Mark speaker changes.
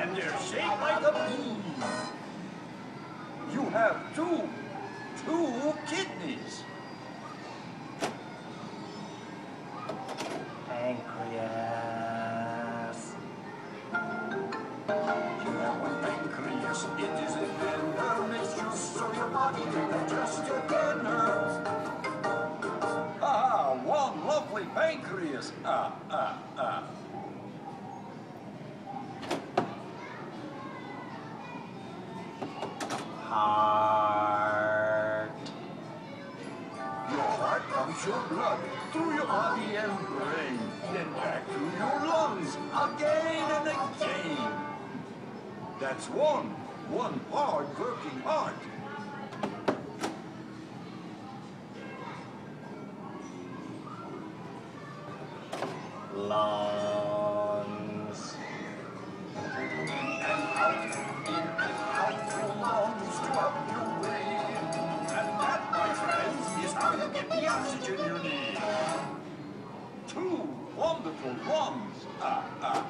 Speaker 1: and they're shaped like a pea. You have two, two kidneys.
Speaker 2: Pancreas.
Speaker 1: You have one pancreas. It is a dinner mixture, so your body can digest your dinner. Ah, one lovely pancreas. Ah, ah, ah.
Speaker 2: Heart.
Speaker 1: Your heart pumps your blood through your body and brain, then back through your lungs again and again. That's one, one hard working heart.
Speaker 2: Lungs.
Speaker 1: The oxygen you need. Two wonderful lungs. Ah, ah.